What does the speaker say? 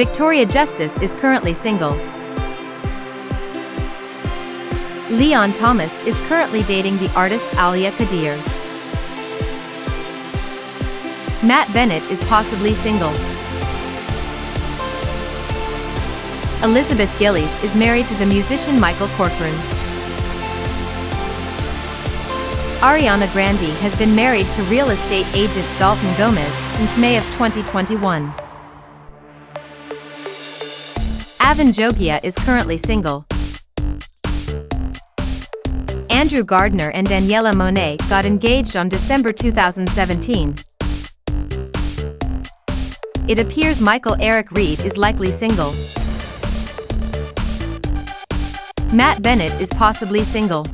Victoria Justice is currently single. Leon Thomas is currently dating the artist Alia Kadir. Matt Bennett is possibly single. Elizabeth Gillies is married to the musician Michael Corcoran. Ariana Grande has been married to real estate agent Dalton Gomez since May of 2021. Avan Jogia is currently single. Andrew Gardner and Daniella Monet got engaged on December 2017. It appears Michael Eric Reid is likely single. Matt Bennett is possibly single.